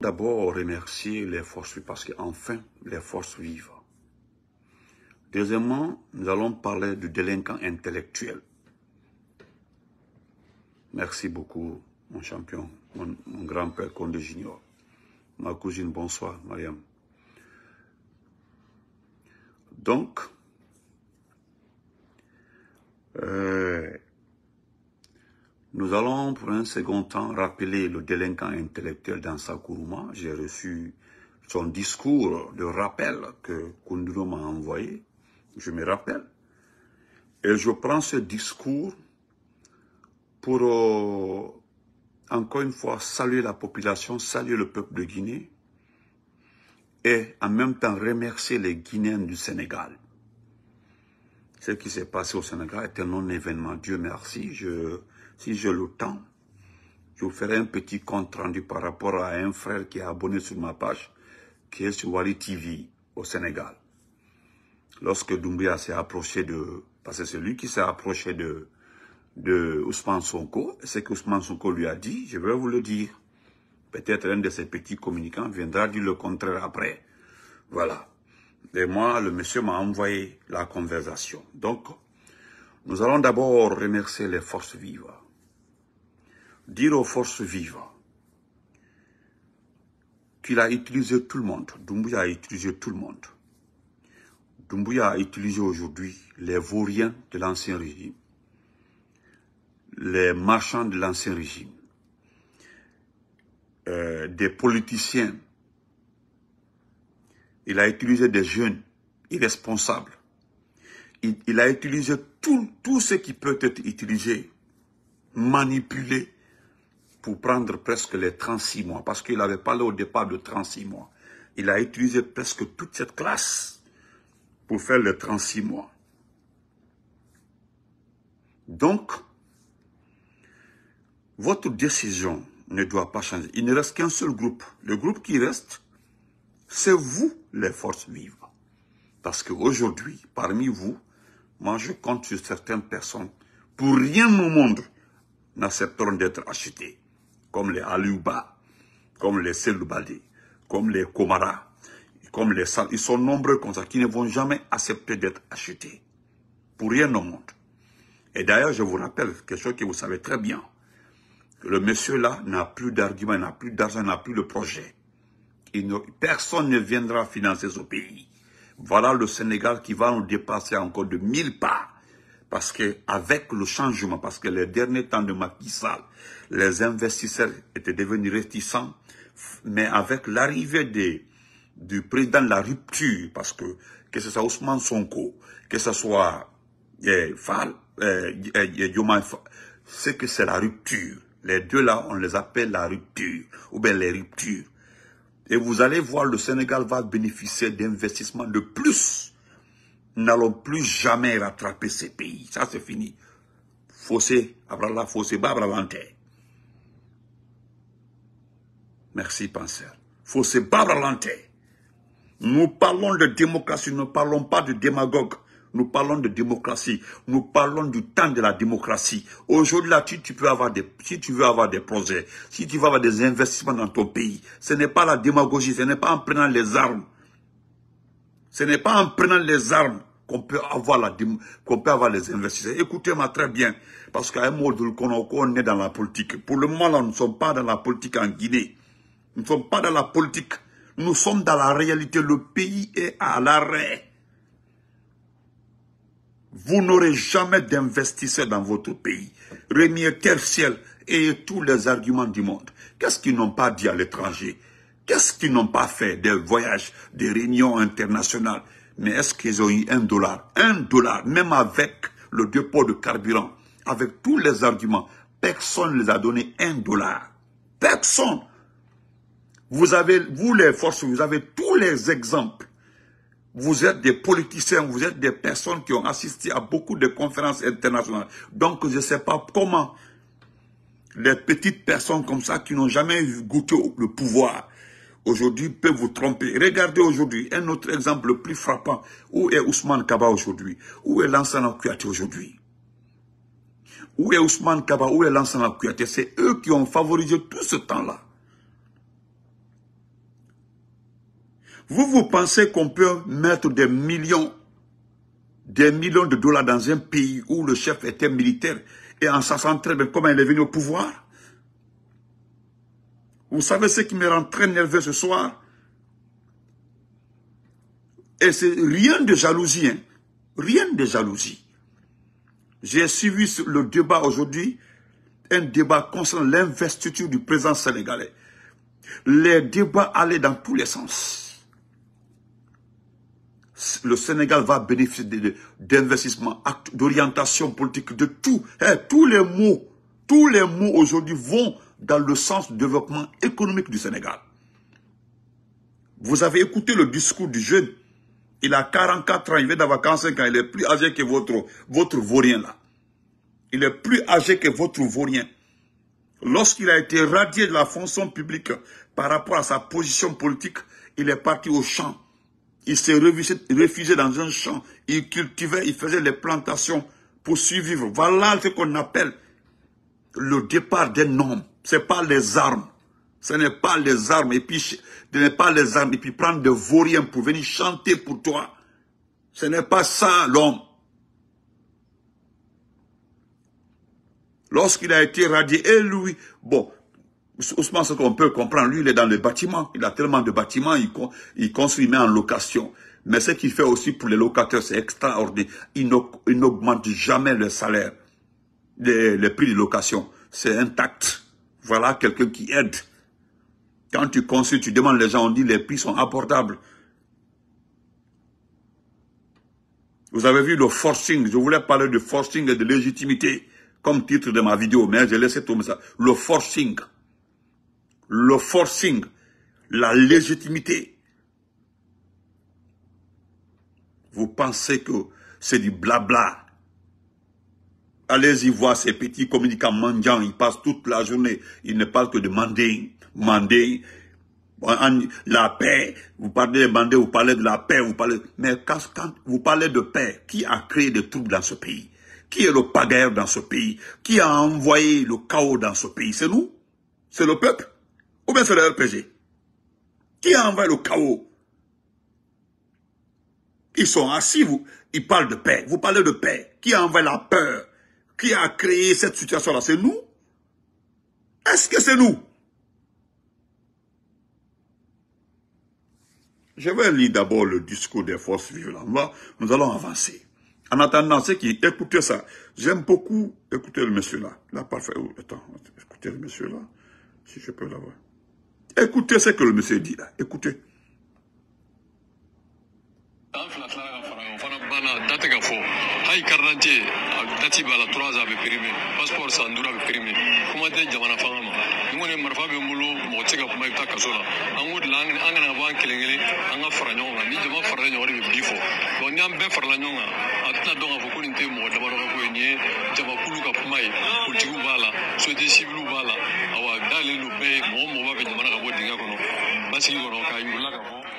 D'abord, remercier les forces parce qu'enfin, les forces vivent. Deuxièmement, nous allons parler du délinquant intellectuel. Merci beaucoup, mon champion, mon, grand-père Condé Junior. Ma cousine, bonsoir, Mariam. Donc, euh, nous allons pour un second temps rappeler le délinquant intellectuel dans Sakuruma. J'ai reçu son discours de rappel que Kunduro m'a envoyé. Je me rappelle. Et je prends ce discours pour, euh, encore une fois, saluer la population, saluer le peuple de Guinée et en même temps remercier les Guinéens du Sénégal. Ce qui s'est passé au Sénégal est un non-événement. Dieu merci. Je, si j'ai le temps, je vous ferai un petit compte rendu par rapport à un frère qui est abonné sur ma page, qui est sur Wali TV au Sénégal. Lorsque Doumbia s'est approché de... Parce que c'est lui qui s'est approché de, de Ousmane Sonko, ce que Ousmane Sonko lui a dit, je vais vous le dire. Peut-être un de ces petits communicants viendra dire le contraire après. Voilà. Et moi, le monsieur m'a envoyé la conversation. Donc, nous allons d'abord remercier les forces vives dire aux forces vives qu'il a utilisé tout le monde. Doumbouya a utilisé tout le monde. Doumbouya a utilisé aujourd'hui les vauriens de l'ancien régime, les marchands de l'ancien régime, euh, des politiciens. Il a utilisé des jeunes irresponsables. Il, a utilisé tout ce qui peut être utilisé, manipulé, pour prendre presque les 36 mois, parce qu'il avait parlé au départ de 36 mois. Il a utilisé presque toute cette classe pour faire les 36 mois. Donc, votre décision ne doit pas changer. Il ne reste qu'un seul groupe. Le groupe qui reste, c'est vous, les forces vives. Parce qu'aujourd'hui, parmi vous, moi je compte sur certaines personnes, pour rien au monde, n'accepteront d'être achetés comme les Aliouba, comme les Seloubadi, comme les Komara, comme les Ils sont nombreux comme ça, qui ne vont jamais accepter d'être achetés. Pour rien au monde. Et d'ailleurs, je vous rappelle quelque chose que vous savez très bien. le monsieur-là n'a plus d'argument, n'a plus d'argent, n'a plus de projet. personne ne viendra financer ce pays. Voilà le Sénégal qui va nous dépasser encore de mille pas. Parce que avec le changement, parce que les derniers temps de Macky Sall, les investisseurs étaient devenus réticents, mais avec l'arrivée du président de la rupture, parce que que ce soit Ousmane Sonko, que ce soit eh, Fall, eh, eh, c'est que c'est la rupture. Les deux là, on les appelle la rupture, ou bien les ruptures. Et vous allez voir, le Sénégal va bénéficier d'investissements de plus. Nous n'allons plus jamais rattraper ces pays. Ça, c'est fini. Fossé, abrala, fossé, Merci, penseur. Faut se battre Nous parlons de démocratie, nous ne parlons pas de démagogue. Nous parlons de démocratie. Nous parlons du temps de la démocratie. Aujourd'hui, là, si tu veux avoir des projets, si tu veux avoir des investissements dans ton pays, ce n'est pas la démagogie, ce n'est pas en prenant les armes. Ce n'est pas en prenant les armes qu'on peut avoir la qu'on peut avoir les investisseurs. Écoutez-moi très bien, parce qu'à un moment donné, on est dans la politique. Pour le moment, là, nous ne sommes pas dans la politique en Guinée. Nous ne sommes pas dans la politique. Nous sommes dans la réalité. Le pays est à l'arrêt. Vous n'aurez jamais d'investisseurs dans votre pays. Rémier ciel et tous les arguments du monde. Qu'est-ce qu'ils n'ont pas dit à l'étranger? Qu'est-ce qu'ils n'ont pas fait? Des voyages, des réunions internationales. Mais est-ce qu'ils ont eu un dollar? Un dollar, même avec le dépôt de carburant, avec tous les arguments, personne ne les a donné un dollar. Personne. Vous avez, vous les forces, vous avez tous les exemples. Vous êtes des politiciens, vous êtes des personnes qui ont assisté à beaucoup de conférences internationales. Donc, je ne sais pas comment les petites personnes comme ça qui n'ont jamais goûté le pouvoir, aujourd'hui peuvent vous tromper. Regardez aujourd'hui un autre exemple plus frappant. Où est Ousmane Kaba aujourd'hui? Où est Lansana Kouyaté aujourd'hui? Où est Ousmane Kaba? Où est Lansana Kouyaté? C'est eux qui ont favorisé tout ce temps-là. Vous, vous pensez qu'on peut mettre des millions, des millions de dollars dans un pays où le chef était militaire et en sachant très bien comment il est venu au pouvoir? Vous savez ce qui me rend très nerveux ce soir? Et c'est rien de jalousie, hein? rien de jalousie. J'ai suivi le débat aujourd'hui, un débat concernant l'investiture du président sénégalais. Les débats allaient dans tous les sens le Sénégal va bénéficier d'investissements, d'orientation politique, de tout. Eh, tous les mots, tous les mots aujourd'hui vont dans le sens du développement économique du Sénégal. Vous avez écouté le discours du jeune. Il a 44 ans, il vient d'avoir 45 ans, il est plus âgé que votre, votre vaurien là. Il est plus âgé que votre vaurien. Lorsqu'il a été radié de la fonction publique par rapport à sa position politique, il est parti au champ il s'est réfugié dans un champ. Il cultivait, il faisait les plantations pour survivre. Voilà ce qu'on appelle le départ d'un homme. Ce n'est pas les armes. Ce n'est pas les armes. Et puis, ce n'est pas les armes. Et puis prendre des vauriens pour venir chanter pour toi. Ce n'est pas ça l'homme. Lorsqu'il a été radié, et lui, bon, Ousmane, ce qu'on peut comprendre, lui, il est dans les bâtiments. Il a tellement de bâtiments, il, construit, il met en location. Mais ce qu'il fait aussi pour les locataires, c'est extraordinaire. Il n'augmente jamais le salaire, les, prix de location. C'est intact. Voilà quelqu'un qui aide. Quand tu construis, tu demandes les gens, on dit les prix sont abordables. Vous avez vu le forcing, je voulais parler de forcing et de légitimité comme titre de ma vidéo, mais j'ai laissé tomber ça. Le forcing le forcing, la légitimité. Vous pensez que c'est du blabla. Allez-y voir ces petits communicants mendiants, ils passent toute la journée, ils ne parlent que de manding, manding, la paix, vous parlez de manding, vous parlez de la paix, vous parlez... Mais quand, quand vous parlez de paix, qui a créé des troubles dans ce pays? Qui est le pagaire dans ce pays? Qui a envoyé le chaos dans ce pays? C'est nous? C'est le peuple? Ou bien c'est le RPG Qui a envoyé le chaos? Ils sont assis, vous, ils parlent de paix. Vous parlez de paix. Qui a envoyé la peur? Qui a créé cette situation-là? C'est nous Est-ce que c'est nous? Je vais lire d'abord le discours des forces vives. nous allons avancer. En attendant, c'est qui écoutez ça. J'aime beaucoup écouter le monsieur là. Là, parfait. Oh, attends, écoutez le monsieur là. Si je peux l'avoir. Écoutez ce que le monsieur dit là. Écoutez.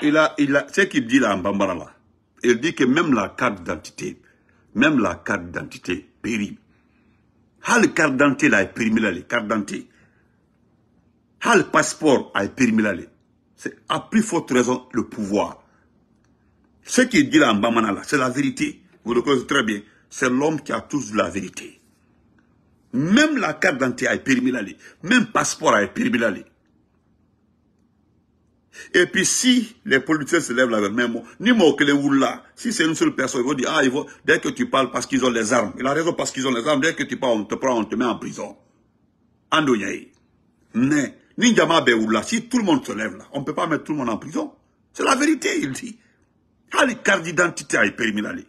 Il a il a ce qu'il dit là en bambara là il dit que même la carte d'identité même la carte d'identité périt. Hal carte d'identité là est périmé là, carte d'identité. Hal passeport a périmé là. C'est à plus forte raison le pouvoir. Ce qui est dit là en Bamana là, c'est la vérité. Vous le connaissez très bien. C'est l'homme qui a tous la vérité. Même la carte d'identité a périmé. Même passeport a périmé. Et puis si les politiciens se lèvent là, même ni là, si c'est une seule personne, ils vont dire, ah, ils vont, dès que tu parles parce qu'ils ont les armes, il a raison parce qu'ils ont les armes, dès que tu parles, on te prend, on te met en prison. Andoyaï. Mais, ni là, si tout le monde se lève là, on ne peut pas mettre tout le monde en prison. C'est la vérité, il dit. Ah, les cartes d'identité a d'aller.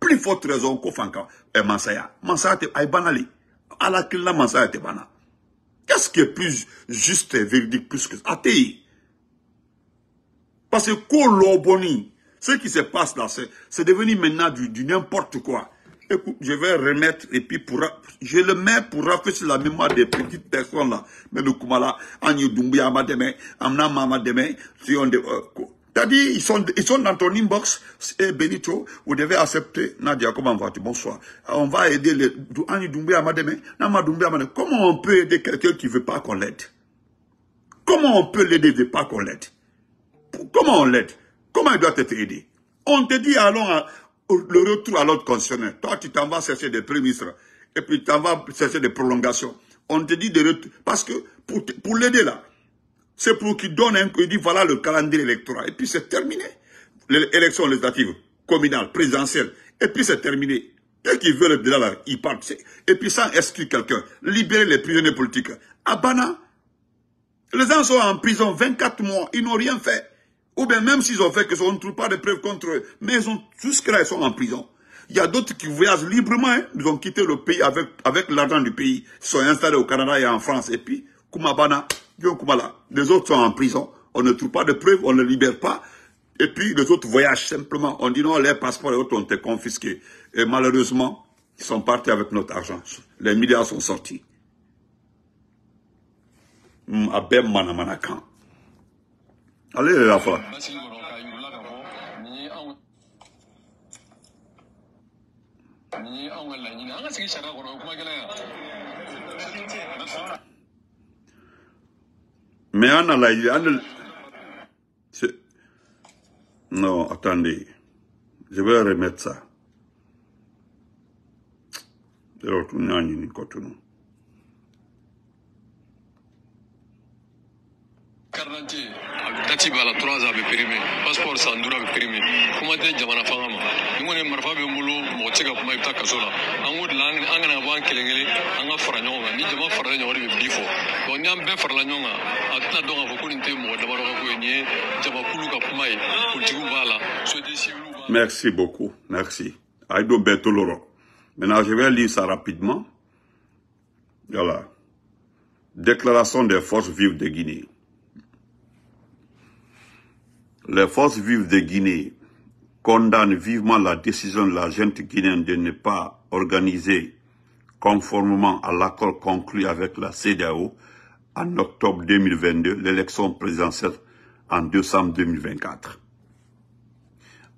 Plus forte raison qu'au fanka, et Mansaya. Mansaya te, banali. Qu'est-ce qui est plus juste et véridique plus que ça? Atei. Parce que ce qui se passe là, c'est devenu maintenant du, n'importe quoi. Je vais remettre, et puis je le mets pour rafraîchir la mémoire des petites personnes là. Mais le Kumala, Agni Doumbia Amademe, Amna Mamademe, si on euh, T'as dit, ils sont, ils sont dans ton inbox, et Benito, vous devez accepter. Nadia, comment vas-tu? Bonsoir. On va aider les. Comment on peut aider quelqu'un qui veut pas qu'on l'aide? Comment on peut l'aider de pas qu'on l'aide? Comment on l'aide? Comment il doit être aidé? On te dit, allons à, le retour à l'ordre constitutionnel. Toi, tu t'en vas chercher des ministres et puis tu t'en vas chercher des prolongations. On te dit de retour. Parce que pour, pour l'aider là, c'est pour qu'il donne un il dit voilà le calendrier électoral. Et puis c'est terminé. L'élection législative, communale, présidentielle. Et puis c'est terminé. Dès qu'ils veulent être là, ils partent. Et puis sans exclure quelqu'un. Libérer les prisonniers politiques. À Bana, les gens sont en prison 24 mois, ils n'ont rien fait. Ou bien même s'ils ont fait que ça, on ne trouve pas de preuves contre eux. Mais ils ont, jusque-là, ils sont en prison. Il y a d'autres qui voyagent librement. Hein. Ils ont quitté le pays avec, avec l'argent du pays. Ils sont installés au Canada et en France. Et puis, Kumabana, Les autres sont en prison. On ne trouve pas de preuves, on ne libère pas. Et puis, les autres voyagent simplement. On dit non, les passeports et autres ont été confisqués. Et malheureusement, ils sont partis avec notre argent. Les milliards sont sortis. Abem Manamanakan. Allez, la fois. Mais on a la... Non, attendez. Je vais remettre ça. Je vais retourner en Cotonou. Karnante, dati b'a la 3 ans a bɛ périmé passeport san duuru a bɛ périmé kuma tɛ jamana fanga ma ni kɔni marifa bɛ n bolo mɔgɔ tɛ se ka kuma i bɛ taa kaso la an ko de la an kana bɔ an kelen kelen an ka fara ɲɔgɔn kan ni jama farala ɲɔgɔn de bɛ bi fɔ donc ni an bɛɛ farala ɲɔgɔn kan a tɛna dɔn k'a fɔ ko nin tɛ mɔgɔ damadɔ ka ko ye nin ye jamakulu ka kuma ye politigiw b'a la société civile b'a la. Merci beaucoup, merci. Maintenant, je vais lire ça rapidement. Voilà. Déclaration des forces vives de Guinée. Les forces vives de Guinée condamnent vivement la décision de la gente guinéenne de ne pas organiser, conformément à l'accord conclu avec la CDAO en octobre 2022, l'élection présidentielle en décembre 2024.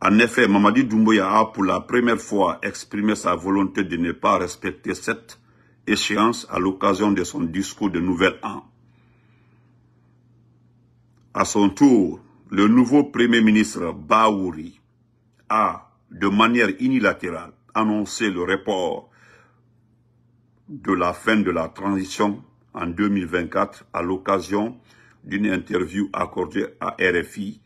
En effet, Mamadi Doumbouya a pour la première fois exprimé sa volonté de ne pas respecter cette échéance à l'occasion de son discours de Nouvel An. À son tour, le nouveau Premier ministre Baouri a, de manière unilatérale, annoncé le report de la fin de la transition en 2024 à l'occasion d'une interview accordée à RFI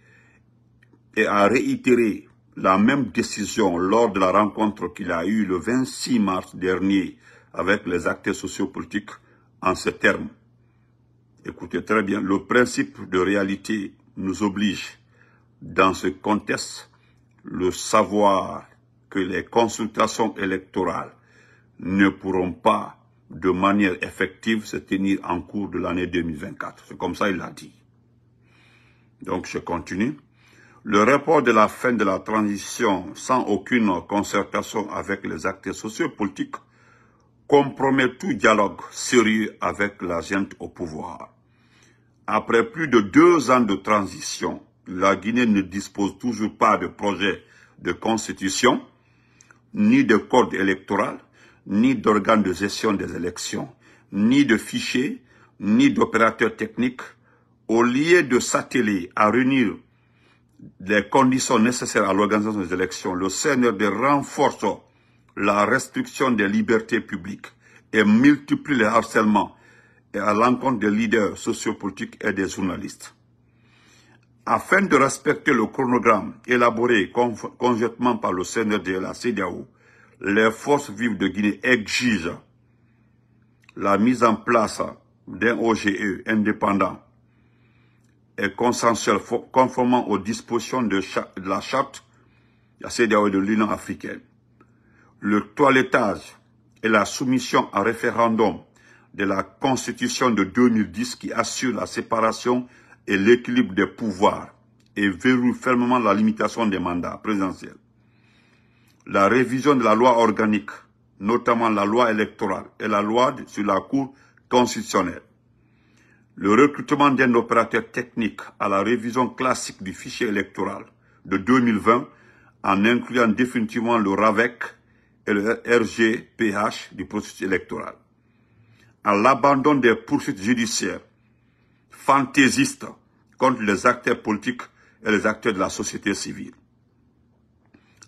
et a réitéré la même décision lors de la rencontre qu'il a eue le 26 mars dernier avec les acteurs sociopolitiques en ces termes. Écoutez très bien, le principe de réalité nous oblige, dans ce contexte, le savoir que les consultations électorales ne pourront pas de manière effective se tenir en cours de l'année 2024. C'est comme ça il l'a dit. Donc je continue. Le report de la fin de la transition sans aucune concertation avec les acteurs sociopolitiques compromet tout dialogue sérieux avec la gente au pouvoir. Après plus de deux ans de transition, la Guinée ne dispose toujours pas de projet de constitution, ni de code électoral, ni d'organes de gestion des élections, ni de fichiers, ni d'opérateurs techniques, au lieu de s'atteler à réunir les conditions nécessaires à l'organisation des élections, le CNRD renforce la restriction des libertés publiques et multiplie les harcèlements et à l'encontre des leaders sociopolitiques et des journalistes. Afin de respecter le chronogramme élaboré conjointement par le CNRD et la CDAO, les forces vives de Guinée exigent la mise en place d'un OGE indépendant et consensuel conformément aux dispositions de, la charte de la CDAO et de l'Union africaine. Le toilettage et la soumission à référendum de la Constitution de 2010 qui assure la séparation et l'équilibre des pouvoirs et verrouille fermement la limitation des mandats présidentiels. La révision de la loi organique, notamment la loi électorale et la loi sur la Cour constitutionnelle. Le recrutement d'un opérateur technique à la révision classique du fichier électoral de 2020 en incluant définitivement le RAVEC et le RGPH du processus électoral à l'abandon des poursuites judiciaires fantaisistes contre les acteurs politiques et les acteurs de la société civile.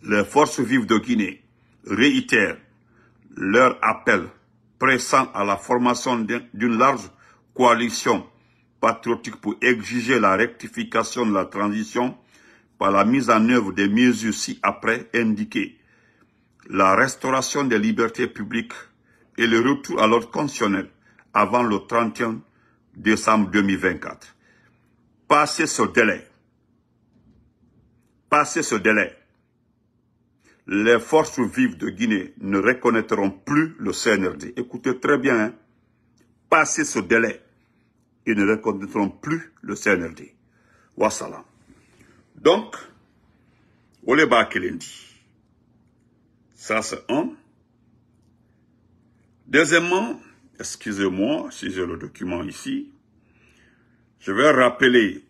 Les forces vives de Guinée réitèrent leur appel pressant à la formation d'une large coalition patriotique pour exiger la rectification de la transition par la mise en œuvre des mesures ci-après indiquées, la restauration des libertés publiques et le retour à l'ordre constitutionnel avant le 31 décembre 2024. Passez ce délai, passez ce délai, les forces vives de Guinée ne reconnaîtront plus le CNRD. Écoutez très bien, hein. passez ce délai, ils ne reconnaîtront plus le CNRD. Wassalam. Donc, Oleba Kelendi. Ça, c'est un. Deuxièmement, excusez-moi si j'ai le document ici, je vais rappeler,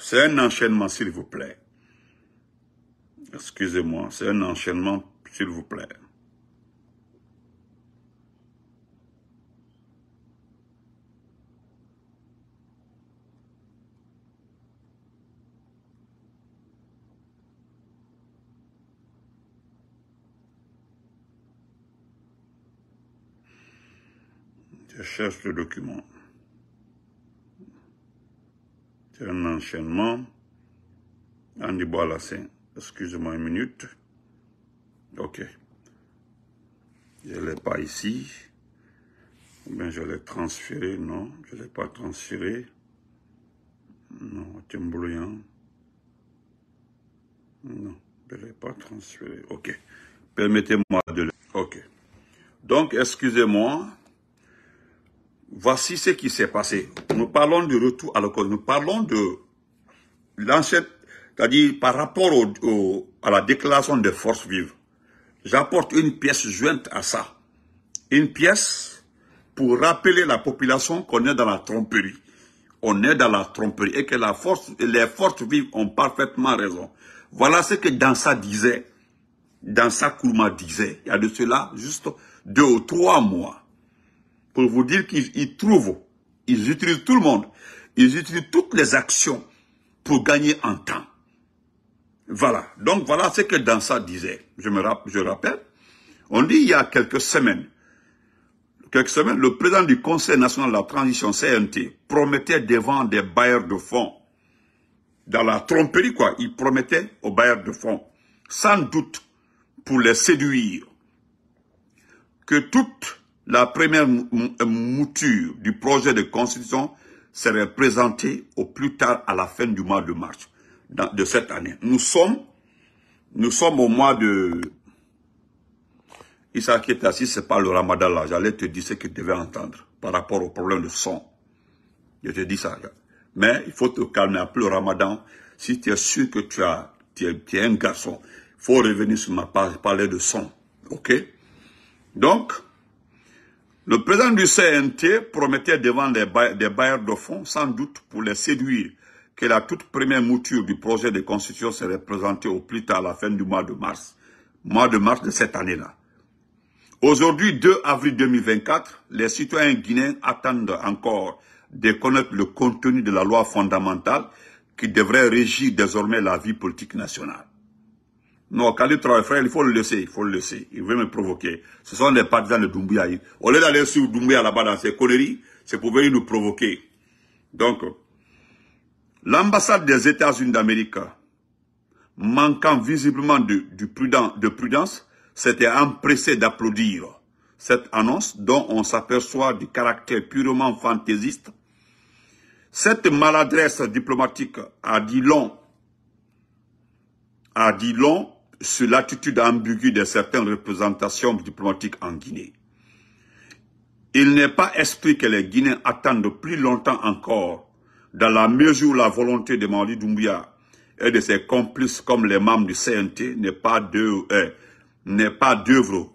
c'est un enchaînement s'il vous plaît. Excusez-moi, c'est un enchaînement s'il vous plaît. Je cherche le document. C'est un enchaînement. Andy Boalassin. Excusez-moi une minute. Ok. Je ne l'ai pas ici. Bien, je l'ai transféré. Non, je ne l'ai pas transféré. Non, c'est brouillant. Non, je ne l'ai pas transféré. Ok. Permettez-moi de le... Ok. Donc, excusez-moi. Voici ce qui s'est passé. Nous parlons du retour à l'école. Nous parlons de l'ancien, c'est-à-dire par rapport à la déclaration des forces vives. J'apporte une pièce jointe à ça. Une pièce pour rappeler la population qu'on est dans la tromperie. On est dans la tromperie et que la force, les forces vives ont parfaitement raison. Voilà ce que Dansa disait. Dansa Kourma disait. Il y a de cela juste deux ou trois mois pour vous dire qu'ils trouvent, ils utilisent tout le monde, ils utilisent toutes les actions pour gagner en temps. Voilà. Donc voilà ce que Dansa disait. Je me rappelle. On dit il y a quelques semaines, quelques semaines, le président du Conseil national de la transition CNT promettait devant des bailleurs de fonds, dans la tromperie quoi, il promettait aux bailleurs de fonds, sans doute pour les séduire, que toute la première mouture du projet de constitution serait présentée au plus tard à la fin du mois de mars de cette année. Nous sommes, nous sommes au mois de... Issa qui est assis, c'est pas le ramadan là. J'allais te dire ce que tu devais entendre par rapport au problème de son. Je te dis ça. Mais il faut te calmer peu le ramadan. Si tu es sûr que tu, as, tu, es, tu es un garçon, il faut revenir sur ma page, parler de son. OK? Donc, le président du CNT promettait devant des bailleurs de fonds, sans doute pour les séduire, que la toute première mouture du projet de constitution serait présentée au plus tard à la fin du mois de mars, mois de mars de cette année-là. Aujourd'hui, 2 avril 2024, les citoyens guinéens attendent encore de connaître le contenu de la loi fondamentale qui devrait régir désormais la vie politique nationale. Non, Khalid Traoré, frère, il faut le laisser, il faut le laisser. Il veut me provoquer. Ce sont des partisans de Doumbouya. Au lieu d'aller sur Doumbouya là-bas dans ses conneries, c'est pour venir nous provoquer. Donc, l'ambassade des États-Unis d'Amérique, manquant visiblement de, prudent, de prudence, s'était empressé d'applaudir cette annonce dont on s'aperçoit du caractère purement fantaisiste. Cette maladresse diplomatique a dit long, a dit long sur l'attitude ambiguë de certaines représentations diplomatiques en Guinée. Il n'est pas esprit que les Guinéens attendent plus longtemps encore, dans la mesure où la volonté de Mali Doumbia et de ses complices comme les membres du CNT n'est pas d'œuvre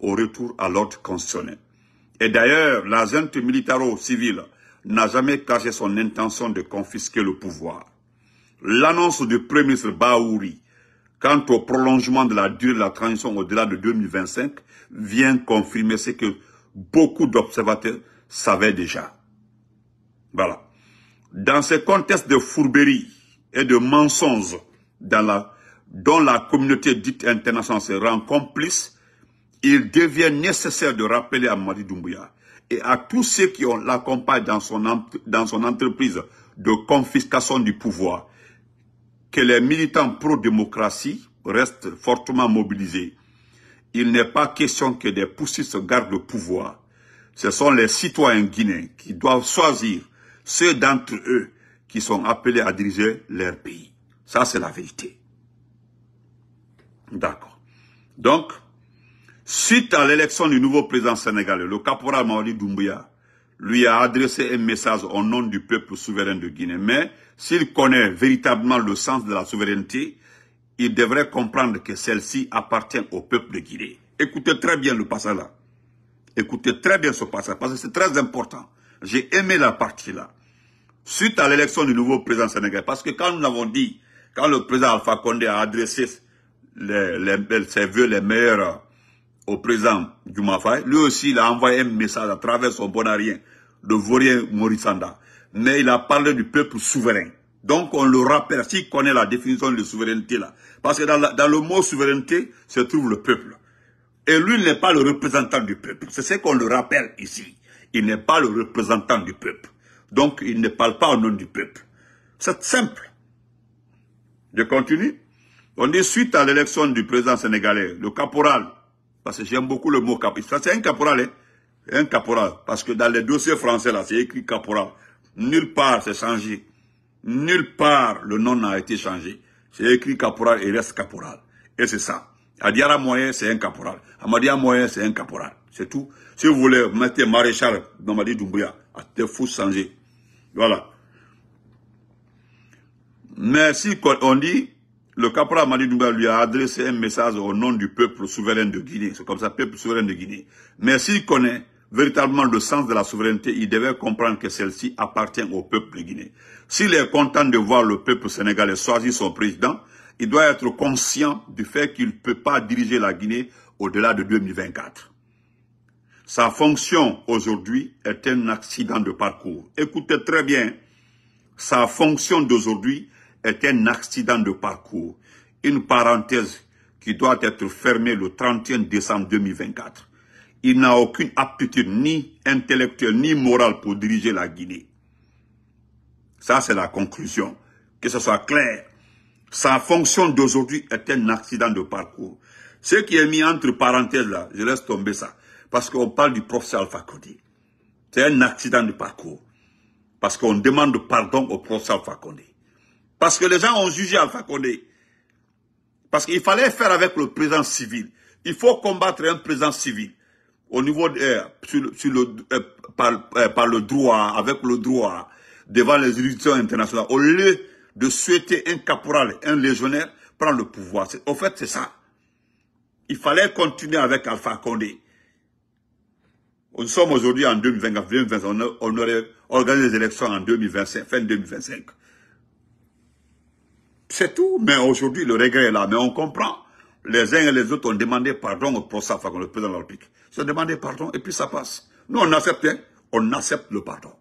au retour à l'ordre constitutionnel. Et d'ailleurs, la junte militaro-civile n'a jamais caché son intention de confisquer le pouvoir. L'annonce du Premier ministre Baouri quant au prolongement de la durée de la transition au-delà de 2025 vient confirmer ce que beaucoup d'observateurs savaient déjà. Voilà. Dans ce contexte de fourberie et de mensonges dans la, dont la communauté dite internationale se rend complice, il devient nécessaire de rappeler à Madi Doumbouya et à tous ceux qui l'accompagnent dans son, dans son entreprise de confiscation du pouvoir que les militants pro-démocratie restent fortement mobilisés. Il n'est pas question que des poussistes gardent le pouvoir. Ce sont les citoyens guinéens qui doivent choisir ceux d'entre eux qui sont appelés à diriger leur pays. Ça, c'est la vérité. D'accord. Donc, suite à l'élection du nouveau président sénégalais, le caporal Maori Doumbouya lui a adressé un message au nom du peuple souverain de Guinée. Mais s'il connaît véritablement le sens de la souveraineté, il devrait comprendre que celle-ci appartient au peuple de Guinée. Écoutez très bien le passage là. Écoutez très bien ce passage, parce que c'est très important. J'ai aimé la partie là. Suite à l'élection du nouveau président sénégalais, parce que quand nous avons dit, quand le président Alpha Condé a adressé ses voeux les meilleurs au président du Mafai, lui aussi il a envoyé un message à travers son bonarien, de Vaurien Morissanda. Mais il a parlé du peuple souverain. Donc on le rappelle, s'il connaît la définition de souveraineté là. Parce que dans, dans le mot souveraineté se trouve le peuple. Et lui n'est pas le représentant du peuple. C'est ce qu'on le rappelle ici. Il n'est pas le représentant du peuple. Donc il ne parle pas au nom du peuple. C'est simple. Je continue. On dit suite à l'élection du président sénégalais, le caporal, parce que j'aime beaucoup le mot caporal, c'est un caporal, hein? un caporal, parce que dans les dossiers français là, c'est écrit caporal. Nulle part c'est changé. Nulle part le nom n'a été changé. C'est écrit caporal et reste caporal. Et c'est ça. Adiara Moyen, c'est un caporal. Amadia Moyen, c'est un caporal. C'est tout. Si vous voulez mettre maréchal dans Madi Doumbouya, il faut changer. Voilà. Mais si on dit, le caporal Madi Doumbouya lui a adressé un message au nom du peuple souverain de Guinée. C'est comme ça, peuple souverain de Guinée. Mais s'il connaît véritablement le sens de la souveraineté, il devait comprendre que celle-ci appartient au peuple de Guinée. S'il est content de voir le peuple sénégalais choisir son président, il doit être conscient du fait qu'il ne peut pas diriger la Guinée au-delà de 2024. Sa fonction aujourd'hui est un accident de parcours. Écoutez très bien, sa fonction d'aujourd'hui est un accident de parcours. Une parenthèse qui doit être fermée le 31 décembre 2024. Il n'a aucune aptitude ni intellectuelle ni morale pour diriger la Guinée. Ça, c'est la conclusion. Que ce soit clair. Sa fonction d'aujourd'hui est un accident de parcours. Ce qui est mis entre parenthèses là, je laisse tomber ça. Parce qu'on parle du professeur Alpha Condé. C'est un accident de parcours. Parce qu'on demande pardon au professeur Alpha Condé. Parce que les gens ont jugé Alpha Condé. Parce qu'il fallait faire avec le président civil. Il faut combattre un président civil. Au niveau de, euh, euh, par, euh, par le droit, avec le droit, devant les juridictions internationales, au lieu de souhaiter un caporal, un légionnaire, prendre le pouvoir. Au fait, c'est ça. Il fallait continuer avec Alpha Condé. Nous sommes aujourd'hui en 2020, on aurait organisé les élections en 2025, fin 2025. C'est tout, mais aujourd'hui le regret est là, mais on comprend. Les uns et les autres ont demandé pardon au professeur le président de. Ont demandé pardon et puis ça passe. Nous on accepte, hein. on accepte le pardon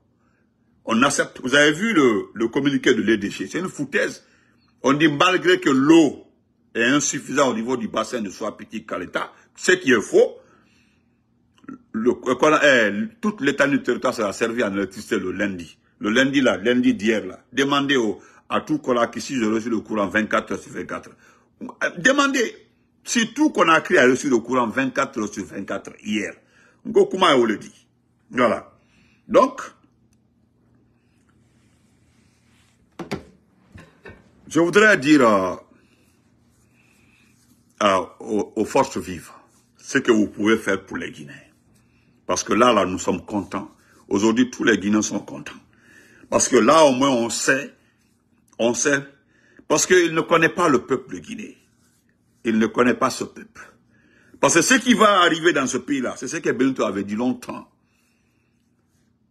on accepte. Vous avez vu le, communiqué de l'EDG, c'est une foutaise. On dit malgré que l'eau est insuffisante au niveau du bassin de Soapiti Kaleta, ce qui est faux, le, eh, toute l'état du territoire sera servi en électricité le lundi. Le lundi là, lundi d'hier là. Demandez à tout qui si je reçu le courant 24 heures sur 24. Demandez si tout Conakry a reçu le courant 24 heures sur 24 hier. Le dit. Voilà. Donc, Je voudrais dire aux, forces vives ce que vous pouvez faire pour les Guinéens. Parce que là, là, nous sommes contents. Aujourd'hui, tous les Guinéens sont contents. Parce que là, au moins, on sait, on sait, parce qu'il ne connaît pas le peuple de Guinée. Il ne connaît pas ce peuple. Parce que ce qui va arriver dans ce pays-là, c'est ce que Benito avait dit longtemps.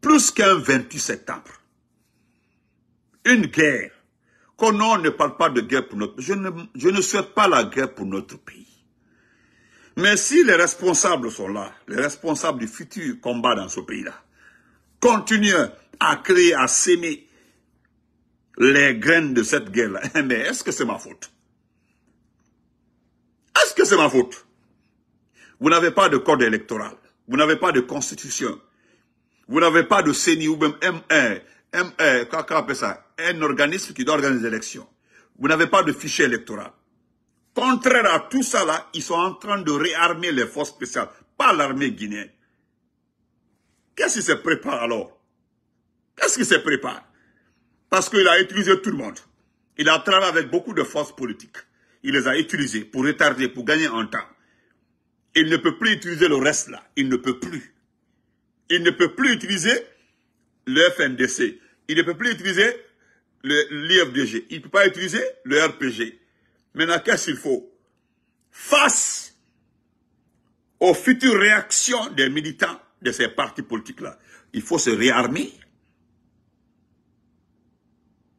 Plus qu'un 28 septembre. Une guerre qu'on ne parle pas de guerre pour notre pays. Je ne, je ne souhaite pas la guerre pour notre pays. Mais si les responsables sont là, les responsables du futur combat dans ce pays-là, continuent à créer, à s'aimer les graines de cette guerre-là, mais est-ce que c'est ma faute? Est-ce que c'est ma faute? Vous n'avez pas de code électoral. Vous n'avez pas de constitution. Vous n'avez pas de CENI ou même M1, M1, appelle ça, un organisme qui doit organiser les élections. Vous n'avez pas de fichier électoral. Contraire à tout ça là, ils sont en train de réarmer les forces spéciales, pas l'armée guinéenne. Qu'est-ce qui se prépare alors? Qu'est-ce qui se prépare? Parce qu'il a utilisé tout le monde. Il a travaillé avec beaucoup de forces politiques. Il les a utilisées pour retarder, pour gagner en temps. Il ne peut plus utiliser le reste là. Il ne peut plus. Il ne peut plus utiliser le FNDC. Il ne peut plus utiliser l'IFDG. Il ne peut pas utiliser le RPG. Maintenant, qu'est-ce qu'il faut? Face aux futures réactions des militants de ces partis politiques-là, il faut se réarmer.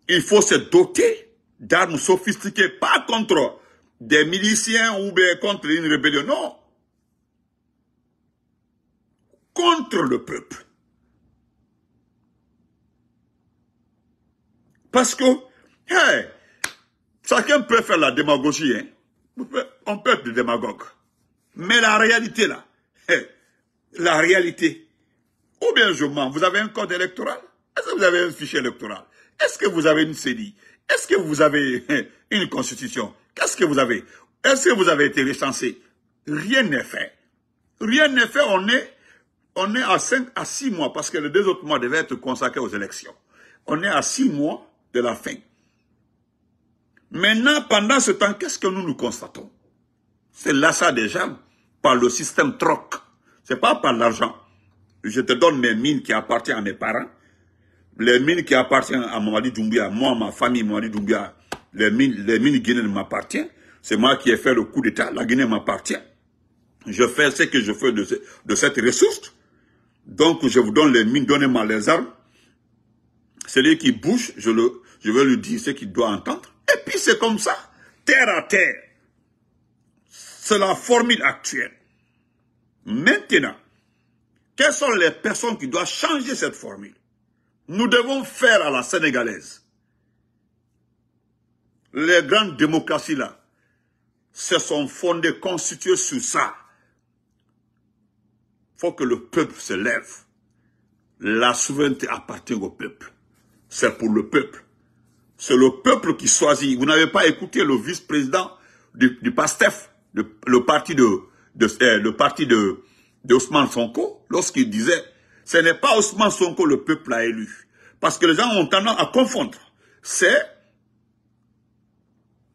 Il faut se doter d'armes sophistiquées, pas contre des miliciens ou bien contre une rébellion, non. Contre le peuple. Parce que, hey, chacun peut faire la démagogie, hein. On peut être des démagogues. Mais la réalité là, la réalité, ou bien je mens, vous avez un code électoral? Est-ce que vous avez un fichier électoral? Est-ce que vous avez une CEDI Est-ce que vous avez une constitution? Qu'est-ce que vous avez? Est-ce que vous avez été recensé? Rien n'est fait. Rien n'est fait, on est, on est à 5 à 6 mois, parce que les deux autres mois devaient être consacrés aux élections. On est à 6 mois de la fin. Maintenant, pendant ce temps, qu'est-ce que nous nous constatons? C'est l'achat des gens par le système troc. C'est pas par l'argent. Je te donne mes mines qui appartiennent à mes parents. Les mines qui appartiennent à Mamadi Doumbia, moi, ma famille Mamadi Doumbia, les mines, les mines guinéennes m'appartiennent. C'est moi qui ai fait le coup d'État. La Guinée m'appartient. Je fais ce que je fais de, de cette ressource. Donc, je vous donne les mines, donnez-moi les armes. Celui qui bouge, je, le, je vais lui dire ce qu'il doit entendre. Et puis c'est comme ça, terre à terre. C'est la formule actuelle. Maintenant, quelles sont les personnes qui doivent changer cette formule? Nous devons faire à la sénégalaise. Les grandes démocraties là se sont fondées, constituées sur ça. Il faut que le peuple se lève. La souveraineté appartient au peuple c'est pour le peuple. C'est le peuple qui choisit. Vous n'avez pas écouté le vice-président du, PASTEF, le, parti de, eh, le parti de, Ousmane Sonko, lorsqu'il disait, ce n'est pas Ousmane Sonko le peuple a élu. Parce que les gens ont tendance à confondre. C'est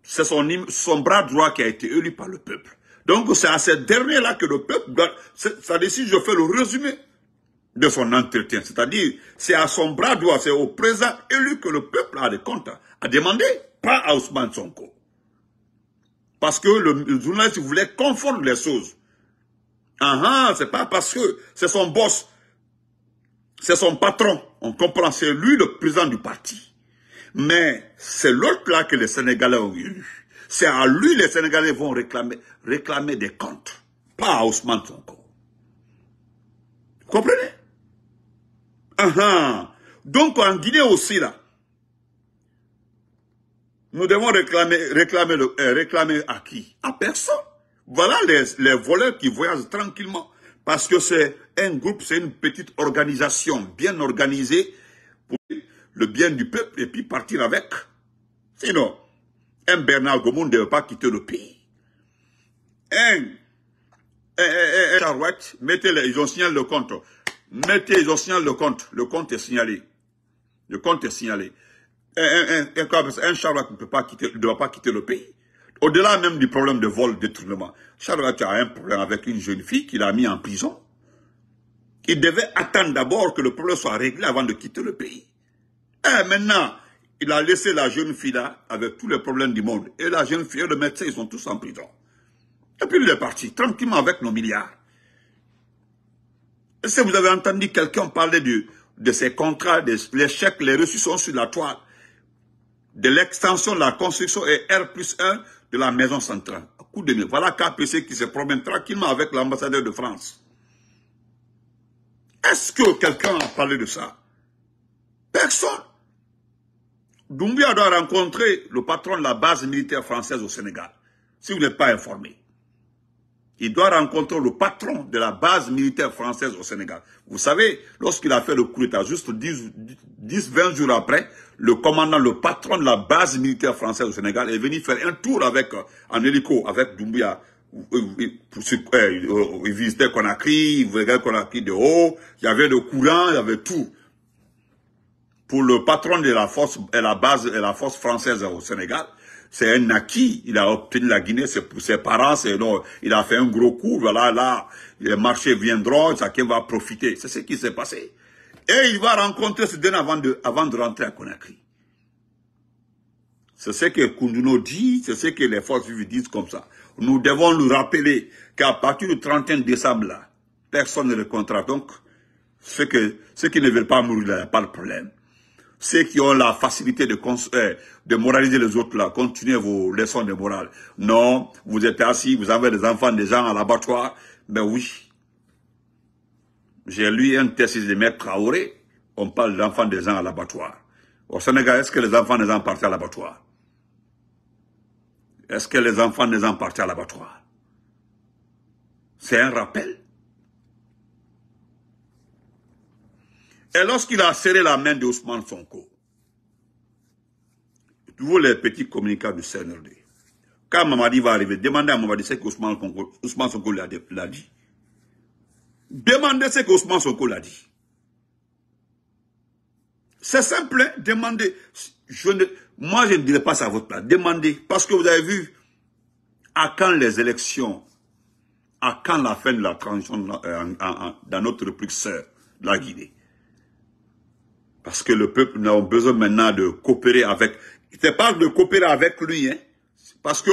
son, bras droit qui a été élu par le peuple. Donc c'est à ce dernier-là que le peuple doit... Ça décide, je fais le résumé de son entretien. C'est-à-dire, c'est à son bras droit, c'est au président élu que le peuple a des comptes à demander, pas à Ousmane Sonko. Parce que le, journaliste voulait confondre les choses. Ah ah, c'est pas parce que c'est son boss, c'est son patron. On comprend, c'est lui le président du parti. Mais c'est l'autre là que les Sénégalais ont élu. C'est à lui les Sénégalais vont réclamer, réclamer des comptes, pas à Ousmane Sonko. Vous comprenez? Donc en Guinée aussi, là, nous devons réclamer, réclamer, le, euh, à qui? À personne. Voilà les, les voleurs qui voyagent tranquillement. Parce que c'est un groupe, c'est une petite organisation bien organisée pour le bien du peuple et puis partir avec. Sinon, un Bernard Gomond ne devait pas quitter le pays. Un, un, un, mettez-les, ils ont signalé le compte. Mettez, ils ont signalé le compte. Le compte est signalé. Le compte est signalé. Un, un, un, Charles ne peut pas quitter, ne doit pas quitter le pays. Au-delà même du problème de vol, détournement. Charles a un problème avec une jeune fille qu'il a mis en prison. Il devait attendre d'abord que le problème soit réglé avant de quitter le pays. Et maintenant, il a laissé la jeune fille là avec tous les problèmes du monde. Et la jeune fille et le médecin, ils sont tous en prison. Et puis il est parti, tranquillement avec nos milliards. Est-ce que vous avez entendu quelqu'un parler de, de ces contrats, des, les chèques, les reçus sont sur la toile, de l'extension de la construction et R plus 1 de la maison centrale. De Voilà KPC qui se promène tranquillement avec l'ambassadeur de France. Est-ce que quelqu'un a parlé de ça? Personne. Doumbia doit rencontrer le patron de la base militaire française au Sénégal, si vous n'êtes pas informé. il doit rencontrer le patron de la base militaire française au Sénégal. Vous savez, lorsqu'il a fait le coup d'État, juste 10-20 jours après, le commandant, le patron de la base militaire française au Sénégal est venu faire un tour avec, euh, en hélico avec Doumbouya. Il visitait Conakry, il voyait Conakry de haut, il y avait le courant, il y avait tout. Pour le patron de la force, et la base et la force française au Sénégal, c'est un acquis. Il a obtenu la Guinée, c'est pour ses parents, c'est il a fait un gros coup, voilà, là, les marchés viendront, chacun va profiter. C'est ce qui s'est passé. Et il va rencontrer ce dernier avant de, avant de rentrer à Conakry. C'est ce que Kunduno dit, c'est ce que les forces vives disent comme ça. Nous devons nous rappeler qu'à partir du 31 décembre, là, personne ne le contrat. Donc, ceux, qui ne veulent pas mourir, a pas de problème. Ceux qui ont la facilité de, euh, de moraliser les autres, là, continuez vos leçons de morale. Non, vous êtes assis, vous avez des enfants, des gens à l'abattoir. Ben oui. J'ai lu un test de Maître Traoré. On parle d'enfants des gens à l'abattoir. Au Sénégal, est-ce que les enfants des gens partent à l'abattoir? Est-ce que les enfants des gens partent à l'abattoir? C'est un rappel. Et lorsqu'il a serré la main d'Ousmane Sonko, vous les petits communicants du CNRD, quand Mamadi va arriver, demandez à Mamadi ce qu'Ousmane Sonko l'a dit. Demandez ce qu'Ousmane Sonko l'a dit. C'est simple, hein, demandez. Je ne, moi, je ne dirais pas ça à votre place. Demandez. Parce que vous avez vu, à quand les élections, à quand la fin de la transition euh, dans notre république sœur, la Guinée? Parce que le peuple a besoin maintenant de coopérer avec... Il ne pas de coopérer avec lui, hein. Parce que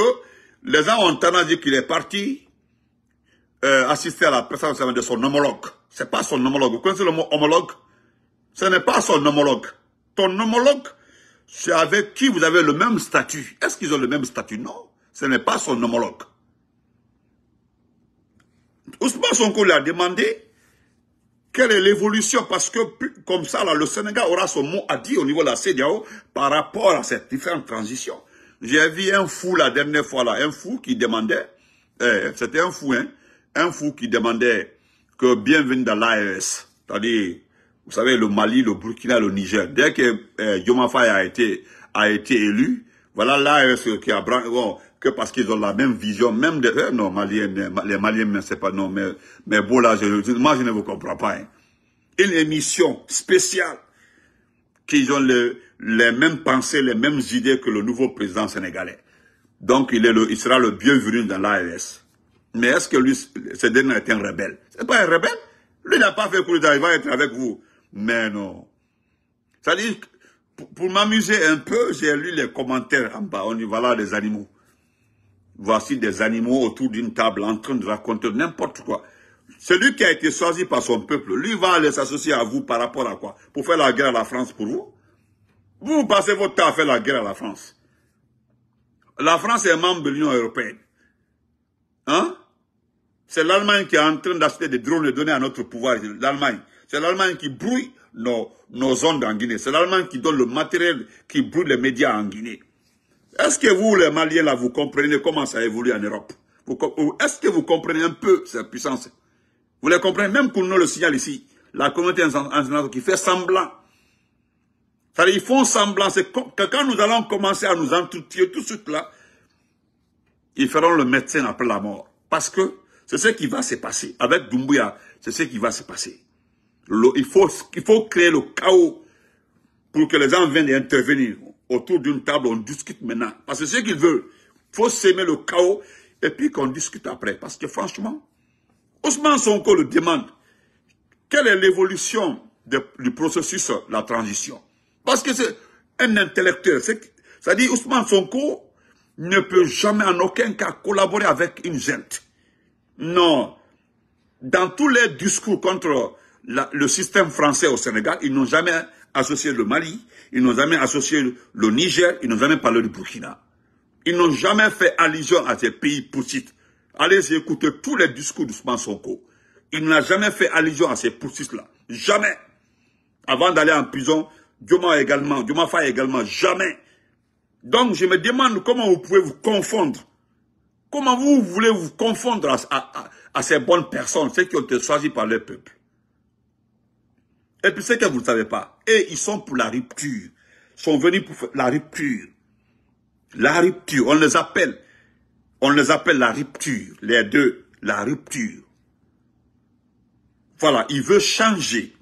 les gens ont tendance à dire qu'il est parti euh, assister à la présence de son homologue. C'est pas son homologue. Vous connaissez le mot homologue? Ce n'est pas son homologue. Ton homologue, c'est avec qui vous avez le même statut. Est-ce qu'ils ont le même statut? Non. Ce n'est pas son homologue. Ousmane Sonko l'a demandé quelle est l'évolution Parce que comme ça, là, le Sénégal aura son mot à dire au niveau de la CDAO par rapport à cette différente transition. J'ai vu un fou la dernière fois, là, un fou qui demandait, eh, c'était un fou, hein, un fou qui demandait que bienvenue dans l'AES, c'est-à-dire, vous savez, le Mali, le Burkina, le Niger. Dès que eh, a été, a été élu, voilà l'AES qui a... Bon, que parce qu'ils ont la même vision, même de eux, non, les Maliens, c'est pas non, mais, mais bon là, je, moi je ne vous comprends pas. Hein. Une émission spéciale, qu'ils ont le, les mêmes pensées, les mêmes idées que le nouveau président sénégalais. Donc il, est le, il sera le bienvenu dans l'ARS. Mais est-ce que lui, ce dernier est un rebelle? C'est pas un rebelle? Lui n'a pas fait coup il va être avec vous. Mais non. Dit, pour, pour m'amuser un peu, j'ai lu les commentaires en bas, on y va là, des animaux voici des animaux autour d'une table en train de raconter n'importe quoi. Celui qui a été choisi par son peuple, lui va aller s'associer à vous par rapport à quoi? Pour faire la guerre à la France pour vous? Vous, passez votre temps à faire la guerre à la France. La France est membre de l'Union Européenne. Hein? C'est l'Allemagne qui est en train d'acheter des drones et donner à notre pouvoir. L'Allemagne. C'est l'Allemagne qui brouille nos, nos ondes en Guinée. C'est l'Allemagne qui donne le matériel qui brouille les médias en Guinée. Est-ce que vous, les Maliens, là, vous comprenez comment ça évolue en Europe? Est-ce que vous comprenez un peu cette puissance? Vous les comprenez? Même pour nous le signal ici, la communauté internationale qui fait semblant. C'est-à-dire, ils font semblant. C'est que quand nous allons commencer à nous entretenir tout de suite là, ils feront le médecin après la mort. Parce que c'est ce qui va se passer. Avec Doumbouya, c'est ce qui va se passer. il, faut, il faut créer le chaos pour que les gens viennent intervenir autour d'une table, on discute maintenant. Parce que ce qu'ils veulent, il faut s'aimer le chaos et puis qu'on discute après. Parce que franchement, Ousmane Sonko le demande. Quelle est l'évolution du processus, la transition? Parce que c'est un intellectuel. Dit Ousmane Sonko ne peut jamais en aucun cas collaborer avec une gente. Non. Dans tous les discours contre le système français au Sénégal, ils n'ont jamais associé le Mali, ils n'ont jamais associé le Niger, ils n'ont jamais parlé du Burkina. Ils n'ont jamais fait allusion à ces pays poussites. Allez écouter tous les discours d'Ousmane Sonko. Il n'a jamais fait allusion à ces poussites-là. Jamais. Avant d'aller en prison, Dioma également, Dioma également, jamais. Donc je me demande comment vous pouvez vous confondre Comment vous voulez vous confondre à, ces bonnes personnes, ceux qui ont été choisis par le peuple Et puis, ce que vous ne savez pas, et ils sont pour la rupture. Ils sont venus pour la rupture. La rupture, on les appelle, on les appelle la rupture, les deux, la rupture. Voilà, il veut changer.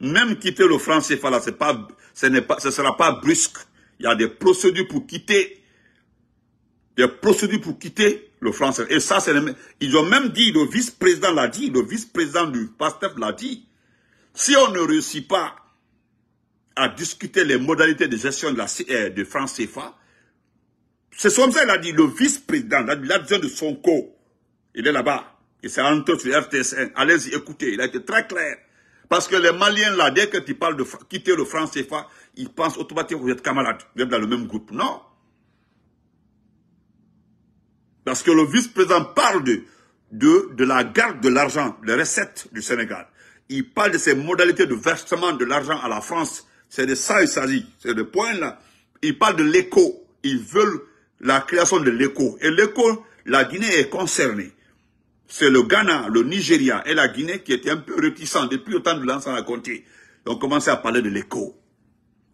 Même quitter le franc CFA, là, c'est pas, ce pas, ce sera pas brusque. Il y a des procédures pour quitter, des procédures pour quitter le franc CFA. Et ça, c'est ils ont même dit, le vice-président l'a dit, le vice-président du PASTEF l'a dit. Si on ne réussit pas à discuter les modalités de gestion de la euh, de franc CFA, c'est ça qu'il a dit, le vice-président, l'adjoint de Sonko, il est là-bas. Et c'est entre sur RTS1. Allez-y, écoutez, il a été très clair. Parce que les Maliens, là, dès que tu parles de quitter le franc CFA, ils pensent automatiquement que vous êtes camarades, vous êtes dans le même groupe. Non. Parce que le vice-président parle de, de, de la garde de l'argent, les recettes du Sénégal. Il parle de ces modalités de versement de l'argent à la France. C'est de ça qu'il s'agit. C'est de point là. Il parle de l'écho. Ils veulent la création de l'écho. Et l'écho, la Guinée est concernée c'est le Ghana, le Nigeria et la Guinée qui étaient un peu réticents depuis le temps de l'ancien à compter. Ils ont commencé à parler de l'écho.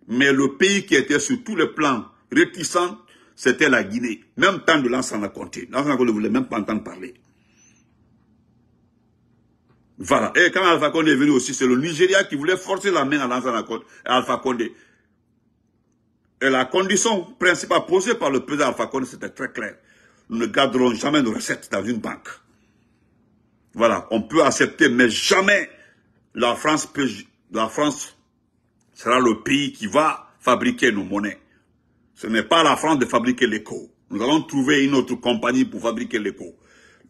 Mais le pays qui était sur tous les plans réticent, c'était la Guinée. Même temps de l'ancien à compter. L'ancien ne voulait même pas entendre parler. Voilà. Et quand Alpha Condé est venu aussi, c'est le Nigeria qui voulait forcer la main à l'ancien Alpha Condé. Et la condition principale posée par le président Alpha Condé, c'était très clair. Nous ne garderons jamais nos recettes dans une banque. Voilà, on peut accepter, mais jamais la France, la France sera le pays qui va fabriquer nos monnaies. Ce n'est pas la France de fabriquer l'écho. Nous allons trouver une autre compagnie pour fabriquer l'écho.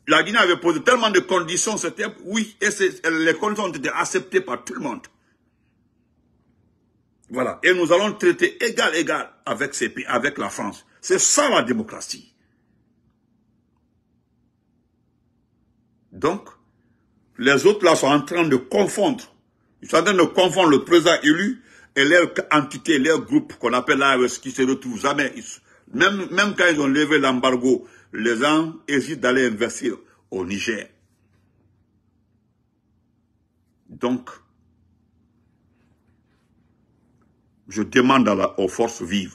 La Guinée avait posé tellement de conditions, c'était oui, et les conditions ont été acceptées par tout le monde. Voilà. Et nous allons traiter égal, égal avec ces pays, avec la France. C'est ça la démocratie. Donc, les autres là sont en train de confondre. Ils sont en train de confondre le président élu et leur entité, leur groupe qu'on appelle l'AES qui se retrouvent jamais. Même, même quand ils ont levé l'embargo, les gens hésitent d'aller investir au Niger. Donc, je demande aux forces vives,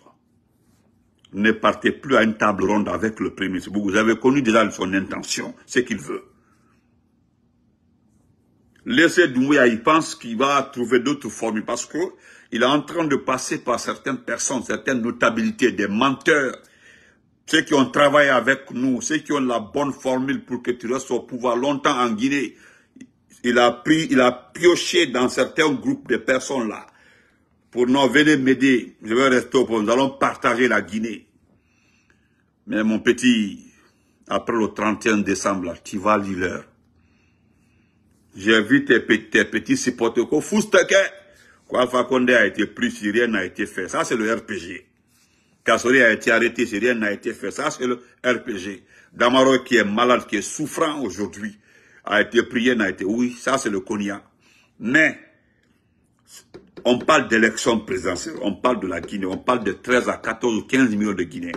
ne partez plus à une table ronde avec le Premier ministre. Vous avez connu déjà son intention, ce qu'il veut. Laissez Doumbouya, il pense qu'il va trouver d'autres formules parce que il est en train de passer par certaines personnes, certaines notabilités, des menteurs, ceux qui ont travaillé avec nous, ceux qui ont la bonne formule pour que tu restes au pouvoir longtemps en Guinée. Il a pris, il a pioché dans certains groupes de personnes là. Pour nous, venez m'aider. Je vais rester au pouvoir. Nous allons partager la Guinée. Mais mon petit, après le 31 décembre, tu vas lire j'ai vu tes, tes petits supporters. Alpha Condé a été pris si rien n'a été fait. Ça, c'est le RPG. Kassori a été arrêté si rien n'a été fait. Ça, c'est le RPG. Damaro qui est malade, qui est souffrant aujourd'hui, a été prié, n'a été... Oui, ça, c'est le Konya. Mais, on parle d'élection présidentielle, on parle de la Guinée, on parle de 13 à 14 ou 15 millions de Guinéens.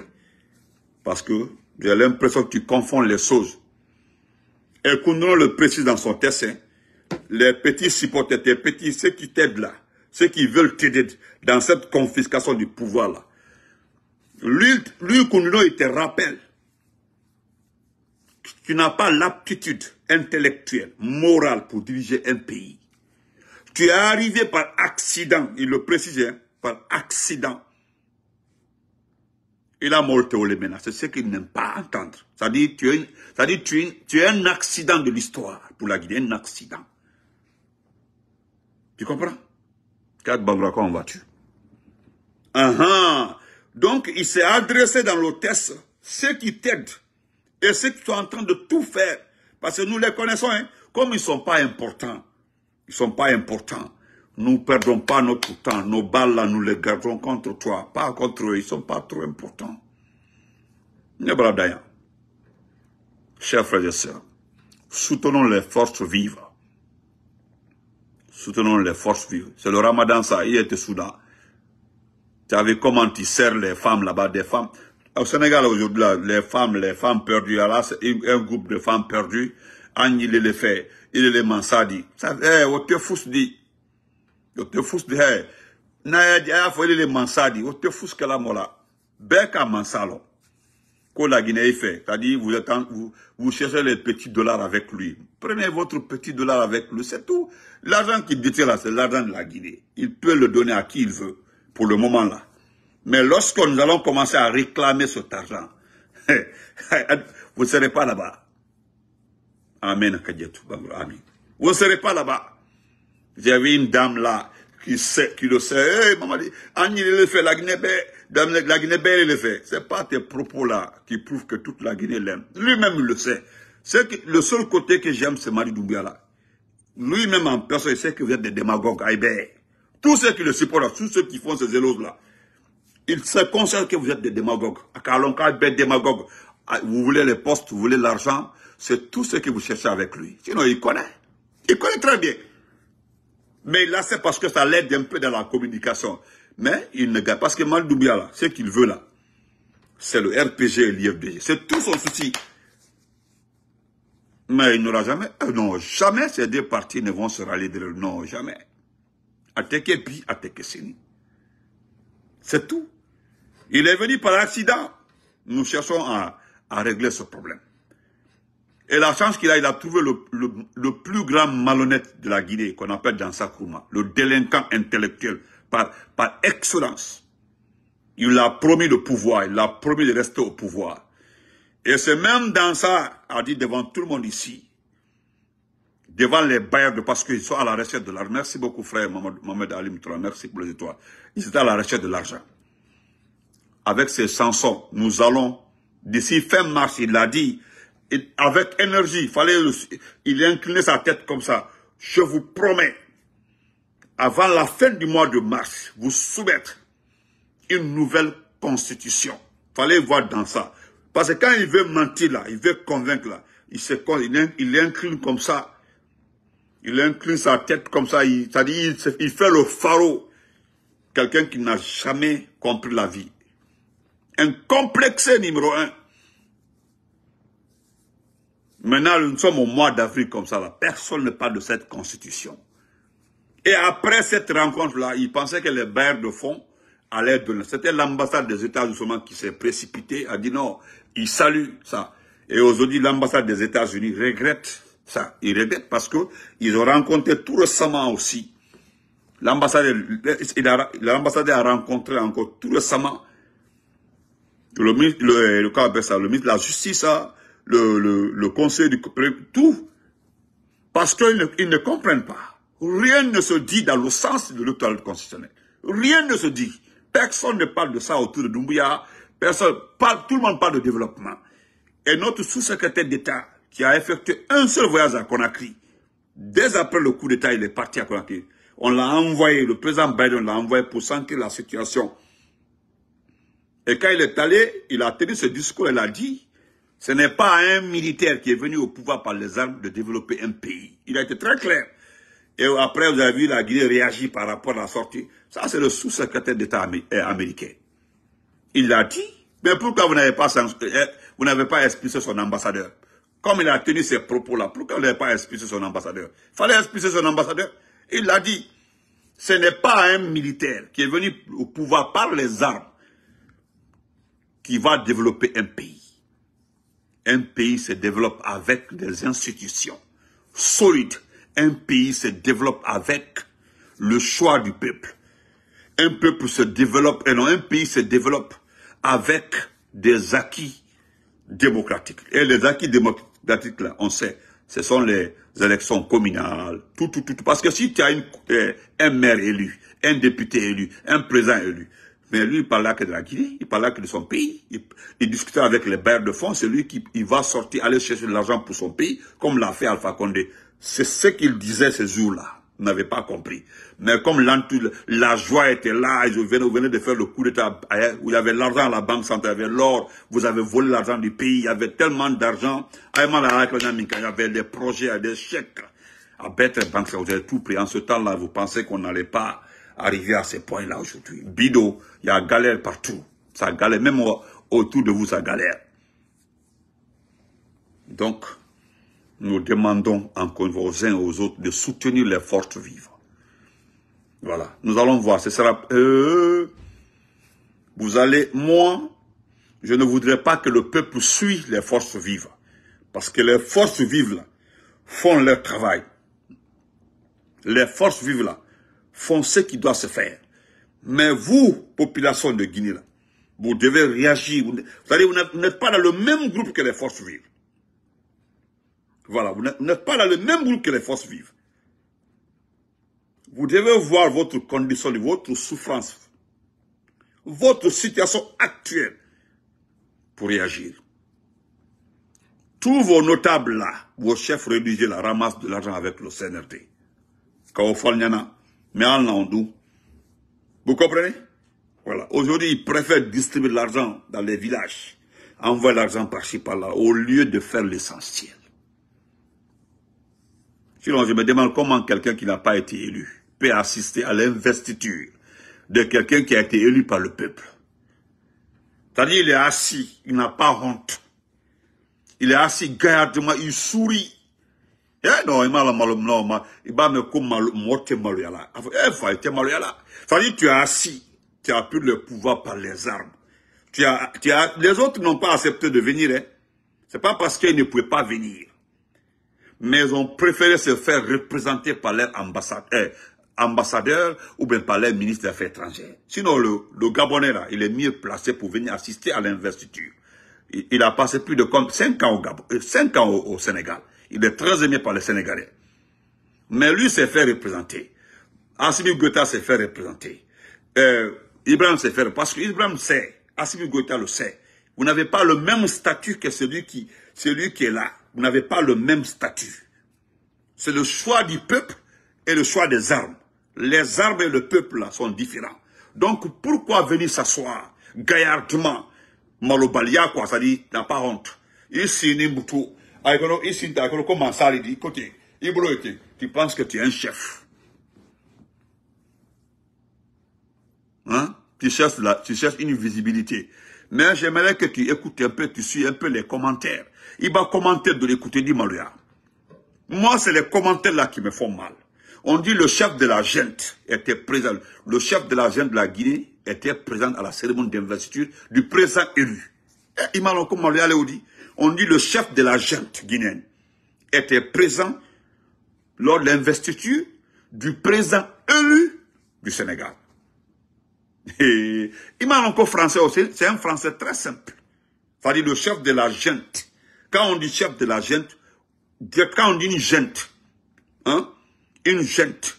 Parce que j'ai l'impression que tu confonds les choses. Et Koundron le précise dans son dessin les petits supporters, les petits, ceux qui t'aident là, ceux qui veulent t'aider dans cette confiscation du pouvoir là. Lui, lui il te rappelle tu n'as pas l'aptitude intellectuelle, morale pour diriger un pays. Tu es arrivé par accident, il le précisait, hein, par accident. Il a morte au menaces. C'est ce qu'il n'aime pas entendre. Ça dit, tu es, tu tu es un accident de l'histoire pour la Guinée, un accident. Tu comprends? Quatre Bavra, en vas-tu Donc, il s'est adressé dans l'hôtesse, ceux qui t'aident et ceux qui sont en train de tout faire. Parce que nous les connaissons, hein, comme ils ne sont pas importants. Ils ne sont pas importants. Nous ne perdons pas notre temps. Nos balles, là, nous les garderons contre toi. Pas contre eux. Ils ne sont pas trop importants. Chers frères et sœurs, soutenons les forces vives soutenons les forces vives. C'est le ramadan ça, il était soudain. Tu avais comment tu sers les femmes là-bas, des femmes. Au Sénégal, aujourd'hui, les femmes, les femmes perdues, là, c'est un groupe de femmes perdues. Annie, il les fait, il les mansadi. Ça, eh, on te fous dit. On te fous dit, eh. Na, ya, faut les mansadi. On te fous que la mola. Beka mansalo. La Guinée fait. C'est-à-dire, vous, êtes vous, vous cherchez les petits dollars avec lui. Prenez votre petit dollar avec lui, c'est tout. L'argent qu'il détient là, c'est l'argent de la Guinée. Il peut le donner à qui il veut, pour le moment là. Mais lorsque nous allons commencer à réclamer cet argent, vous ne serez pas là-bas. Amen, Amen. Vous ne serez pas là-bas. J'avais une dame là qui sait, qui le sait. Hey, maman dit, Annie le fait, la Guinée, la Guinée le fait. C'est pas tes propos là qui prouvent que toute la Guinée l'aime. Lui-même il le sait. Que le seul côté que j'aime, c'est Marie Doumbia. Lui-même en personne, il sait que vous êtes des démagogues. Tous ceux qui le supportent, tous ceux qui font ces éloges là, il se concerne que vous êtes des démagogues. démagogue. Ah, vous voulez les postes, vous voulez l'argent, c'est tout ce que vous cherchez avec lui. Sinon, il connaît. Il connaît très bien. Mais là, c'est parce que ça l'aide un peu dans la communication. Mais il ne gagne. Parce que Maldoubia, là, ce qu'il veut là, c'est le RPG et l'IFDG. C'est tout son souci. Mais il n'aura jamais, euh, non, jamais ces deux partis ne vont se rallier de Non, jamais. Atekepi, Atekesini. C'est tout. Il est venu par accident. Nous cherchons à, régler ce problème. Et la chance qu'il a, il a trouvé le, plus grand malhonnête de la Guinée, qu'on appelle Dansa Kouma, le délinquant intellectuel, par, excellence. Il a promis le pouvoir, il a promis de rester au pouvoir. Et c'est même dans ça, a dit devant tout le monde ici, devant les bailleurs, parce qu'ils sont à la recherche de l'argent. Merci beaucoup frère Mohamed Ali Mitra, merci pour les étoiles. Ils étaient à la recherche de l'argent. Avec ces chansons, nous allons, d'ici fin mars, il l'a dit, avec énergie, fallait, il a incliné sa tête comme ça. Je vous promets, avant la fin du mois de mars, vous soumettre une nouvelle constitution. Fallait voir dans ça. Parce que quand il veut mentir là, il veut convaincre là, il, se, il, il incline comme ça, il incline sa tête comme ça, il, dit, il, fait le pharaon. Quelqu'un qui n'a jamais compris la vie. Un complexé numéro un. Maintenant, nous sommes au mois d'avril comme ça, là. personne ne parle de cette constitution. Et après cette rencontre-là, il pensait que les bailleurs de fonds allaient donner. C'était l'ambassade des États-Unis qui s'est précipitée, a dit non, il salue ça. Et aujourd'hui, l'ambassade des États-Unis regrette ça. Il regrette parce que ils ont rencontré tout récemment aussi. L'ambassadeur, l'ambassadeur a rencontré encore tout récemment le ministre, le, le, ministre de la Justice, le, le, le conseil du tout. Parce qu'ils ne, ils ne comprennent pas. Rien ne se dit dans le sens de l'autorité constitutionnelle. Rien ne se dit. Personne ne parle de ça autour de Doumbouya. Personne, tout le monde parle de développement. Et notre sous-secrétaire d'État, qui a effectué un seul voyage à Conakry, dès après le coup d'État, il est parti à Conakry. On l'a envoyé, le président Biden l'a envoyé pour sentir la situation. Et quand il est allé, il a tenu ce discours, il a dit, ce n'est pas un militaire qui est venu au pouvoir par les armes de développer un pays. Il a été très clair. Et après, vous avez vu la Guinée réagir par rapport à la sortie. Ça, c'est le sous-secrétaire d'État américain. Il l'a dit. Mais pourquoi vous n'avez pas, eh, vous n'avez pas expulsé son ambassadeur? Comme il a tenu ces propos-là, pourquoi vous n'avez pas expulsé son ambassadeur? Il fallait expulser son ambassadeur. Il l'a dit. Ce n'est pas un militaire qui est venu au pouvoir par les armes qui va développer un pays. Un pays se développe avec des institutions solides. Un pays se développe avec le choix du peuple. Un peuple se développe, et non, un pays se développe avec des acquis démocratiques. Et les acquis démocratiques, là, on sait, ce sont les élections communales, tout, tout, tout. Parce que si tu as euh, un maire élu, un député élu, un président élu, mais lui, il parle que de la Guinée, il parle que de son pays. Il, discutait avec les bailleurs de fonds, c'est lui qui va sortir, aller chercher de l'argent pour son pays, comme l'a fait Alpha Condé. C'est ce qu'il disait ces jours-là n'avait pas compris. Mais comme la joie était là, ils venaient, de faire le coup d'État, où il y avait l'argent à la banque centrale, il y avait l'or, vous avez volé l'argent du pays, il y avait tellement d'argent, il y avait des projets, des chèques. À Bête Banque, vous avez tout pris. En ce temps-là, vous pensez qu'on n'allait pas arriver à ce point-là aujourd'hui. Bido, il y a galère partout. Ça galère. Même autour de vous, ça galère. Donc, nous demandons encore aux uns et aux autres de soutenir les forces vives. Voilà, nous allons voir, ce sera... Euh, vous allez, moi, je ne voudrais pas que le peuple suive les forces vives. Parce que les forces vives là, font leur travail. Les forces vives là, font ce qui doit se faire. Mais vous, population de Guinée là, vous devez réagir. Vous, vous n'êtes pas dans le même groupe que les forces vives. Voilà, vous n'êtes pas dans le même groupe que les forces vives. Vous devez voir votre condition, votre souffrance, votre situation actuelle pour réagir. Tous vos notables là, vos chefs religieux la ramassent de l'argent avec le CNRT. Mais en Vous comprenez? Voilà. Aujourd'hui, ils préfèrent distribuer l'argent dans les villages, envoyer l'argent par-ci par-là, au lieu de faire l'essentiel. Sinon, je me demande comment quelqu'un qui n'a pas été élu peut assister à l'investiture de quelqu'un qui a été élu par le peuple. C'est-à-dire, il est assis, il n'a pas honte. Il est assis gaillardement, il sourit. Eh non, il m'a il me comme maluyala. Eh, tu es assis, tu as pris le pouvoir par les armes. Tu as, les autres n'ont pas accepté de venir, hein. C'est pas parce qu'ils ne pouvaient pas venir. Mais ils ont préféré se faire représenter par leur eh, ambassadeur ou bien par les ministre des Affaires étrangères. Sinon, le, Gabonais, là, il est mieux placé pour venir assister à l'investiture. Il, a passé plus de 5 ans au, Gabon, 5 euh, ans au, Sénégal. Il est très aimé par les Sénégalais. Mais lui s'est fait représenter. Assimi Goïta s'est fait représenter. Euh, Ibrahim s'est fait parce que Ibrahim sait, Assimi Goïta le sait. Vous n'avez pas le même statut que celui qui, celui qui est là. Vous n'avez pas le même statut. C'est le choix du peuple et le choix des armes les armes et le peuple là, sont différents. Donc pourquoi venir s'asseoir gaillardement Malobalia quoi, ça dit, n'a pas honte. Ici, Nimbutu, ici, comment ça dit, écoutez, tu penses que tu es un chef. Hein? Tu cherches, la, tu cherches une visibilité. Mais j'aimerais que tu écoutes un peu, tu suis un peu les commentaires. Il va commenter de l'écouter, dit Malouya. Moi, c'est les commentaires là qui me font mal. On dit le chef de la gente était présent. Le chef de la gente de la Guinée était présent à la cérémonie d'investiture du président élu. Eh, on dit le chef de la gente guinéenne était présent lors de l'investiture du président élu du Sénégal. Et encore français aussi, c'est un français très simple. Dit le chef de la gente. Quand on dit chef de la gente, quand on dit une gente, hein, une gente.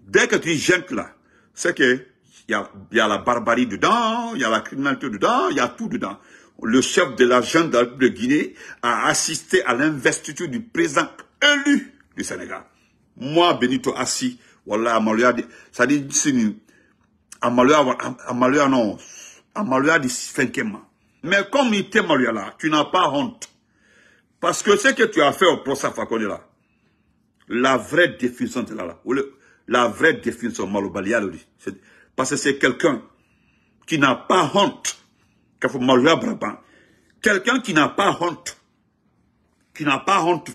Dès que tu dis gente là, c'est que il y a, la barbarie dedans, il y a la criminalité dedans, il y a tout dedans. Le chef de la gente de Guinée a assisté à l'investiture du président élu du Sénégal. Moi, Benito Assi, voilà, Amalia, ça dit, Amalia, Amalia non, Amalia dit cinquièmement. Mais comme il était là, tu n'as pas honte. Parce que ce que tu as fait au procès Fakone là, la vraie définition de là, la vraie définition Malobalia, parce que c'est quelqu'un qui n'a pas honte, quelqu'un qui n'a pas honte, qui n'a pas honte,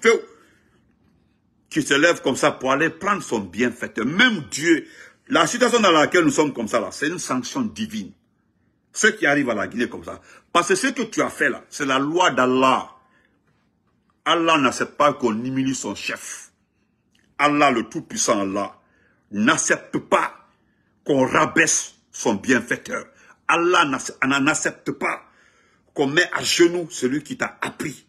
qui se lève comme ça pour aller prendre son bienfaiteur. Même Dieu, la situation dans laquelle nous sommes comme ça, là, c'est une sanction divine. Ce qui arrive à la Guinée comme ça. Parce que ce que tu as fait là, c'est la loi d'Allah. Allah n'accepte pas qu'on humilie son chef. Allah, le Tout-Puissant Allah, n'accepte pas qu'on rabaisse son bienfaiteur. Allah n'accepte pas qu'on met à genoux celui qui t'a appris,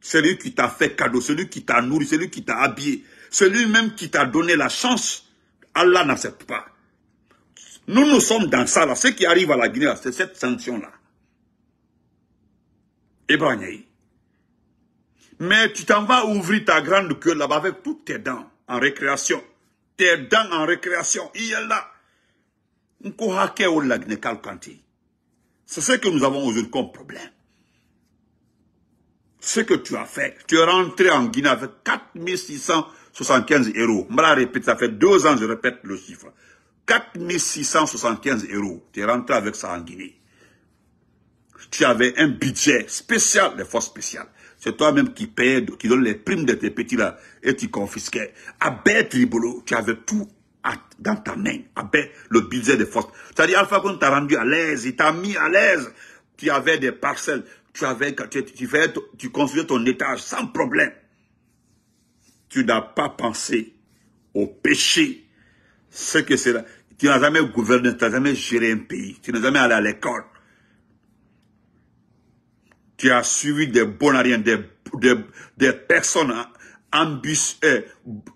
celui qui t'a fait cadeau, celui qui t'a nourri, celui qui t'a habillé, celui même qui t'a donné la chance. Allah n'accepte pas. Nous, nous sommes dans ça là. Ce qui arrive à la Guinée, c'est cette sanction-là. Ibrahim. Mais tu t'en vas ouvrir ta grande queue là-bas avec toutes tes dents en récréation. Tes dents en récréation, il est là. C'est ce que nous avons aujourd'hui comme problème. Ce que tu as fait, tu es rentré en Guinée avec 4675 euros. Je répète, ça fait deux ans, je répète le chiffre. 4675 euros. Tu es rentré avec ça en Guinée. tu avais un budget spécial des forces spéciales. C'est toi-même qui payais, qui donne les primes de tes petits là, et tu confisquais. À Tribolo, tu avais tout dans ta main, avec le budget des forces. C'est-à-dire, Alpha Condé t'a rendu à l'aise, il t'a mis à l'aise. Tu avais des parcelles, tu avais, tu, tu construisais ton étage sans problème. Tu n'as pas pensé au péché. Ce que c'est là. Tu n'as jamais gouverné, tu n'as jamais géré un pays. Tu n'as jamais allé à l'école. Tu as suivi des bonariens, des, des, des personnes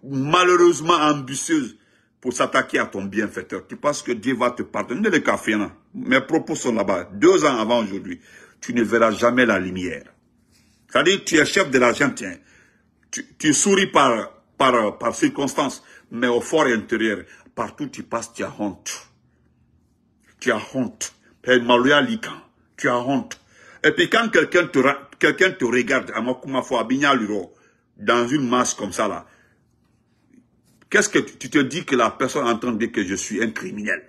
malheureusement ambitieuses, pour s'attaquer à ton bienfaiteur. Tu penses que Dieu va te pardonner les cafés, Mes propos sont là-bas. Deux ans avant aujourd'hui, tu ne verras jamais la lumière. C'est-à-dire, tu es chef de l'Argentin. Tu, tu souris par, par, par circonstance, mais au fort intérieur, partout tu passes, tu as honte. Tu as honte. Tu as honte. Et puis quand quelqu'un te, te regarde, dans une masse comme ça Qu'est-ce que tu te dis que la personne entend dire que je suis un criminel?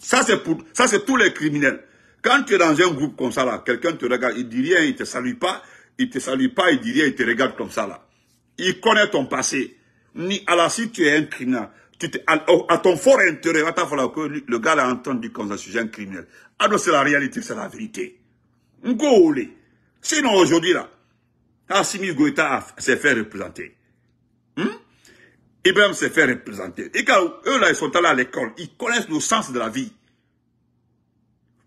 Ça, c'est pour, ça, c'est tous les criminels. Quand tu es dans un groupe comme ça, quelqu'un te regarde, il dit rien, il te salue pas, il te salue pas, il dit rien, il te regarde comme ça, là. Il connaît ton passé. Ni, alors, si tu es un criminel, tu à, ton fort il va falloir que le gars a entendu comme un criminel. Alors, c'est la réalité, c'est la vérité. Ngole. Sinon, aujourd'hui, là, Assimi Goïta s'est fait représenter. Hmm? Ibrahim s'est fait représenter. Et quand eux là, ils sont allés à l'école, ils connaissent le sens de la vie.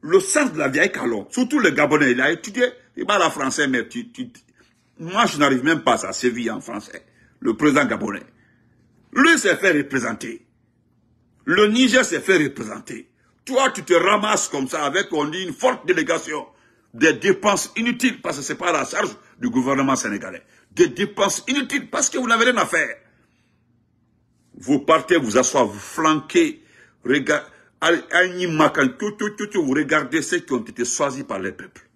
Le sens de la vie avec Alon. Surtout le Gabonais, il a étudié, il parle français, mais tu, tu, moi je n'arrive même pas à sévir en français. Le président Gabonais. Lui s'est fait représenter. Le Niger s'est fait représenter. Toi, tu te ramasses comme ça avec, on dit, une forte délégation. Des dépenses inutiles, parce que c'est pas la charge du gouvernement sénégalais. Des dépenses inutiles, parce que vous n'avez rien à faire. Vous partez vous asseoir, vous flanquez, regardez, vous regardez ceux qui ont été choisis par les peuples.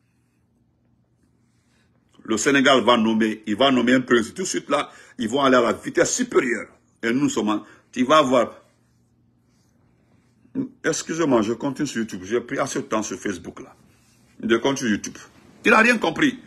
Le Sénégal va nommer, il va nommer un président. Tout de suite là, ils vont aller à la vitesse supérieure. Et nous sommes, tu vas voir. Excusez-moi, je continue sur YouTube. J'ai pris assez de temps sur Facebook là. Je continue sur YouTube. Il n'a rien compris.